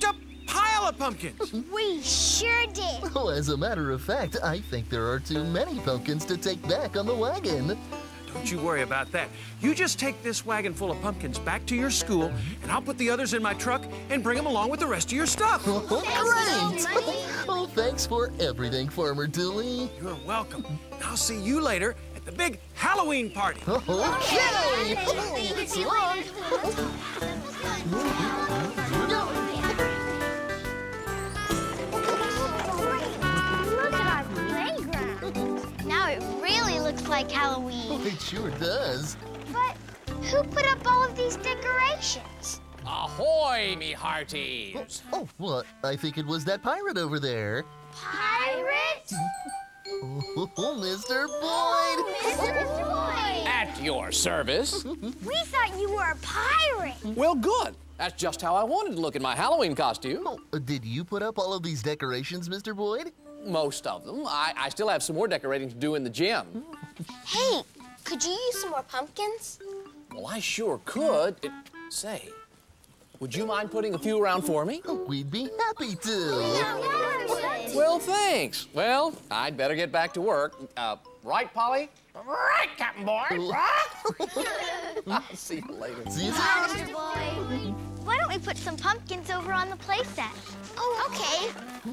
picked a pile of pumpkins. We sure did. Oh, as a matter of fact, I think there are too many pumpkins to take back on the wagon. Don't you worry about that. You just take this wagon full of pumpkins back to your school, and I'll put the others in my truck and bring them along with the rest of your stuff. Oh, Thanks, great! Mommy. oh, thanks for everything, Farmer Dooley. You're welcome. I'll see you later at the big Halloween party. Okay! Oh, so long. Looks like Halloween. It sure does. But who put up all of these decorations? Ahoy, me hearties! Oh, well, I think it was that pirate over there. Pirate? Oh, Mr. Boyd! Mr. Boyd! At your service. We thought you were a pirate. well, good. That's just how I wanted to look in my Halloween costume. Oh, uh, did you put up all of these decorations, Mr. Boyd? Most of them. I, I still have some more decorating to do in the gym. Hey, could you use some more pumpkins? Well, I sure could. It, say, would you mind putting a few around for me? We'd be happy to. Well, thanks. Well, I'd better get back to work. Uh, right, Polly? Right, Captain Boyd. I'll see you later. See you soon. Mr. Boyd. Why don't we put some pumpkins over on the playset? Oh, okay.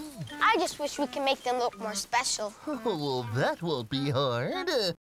I just wish we could make them look more special. Well, that won't be hard.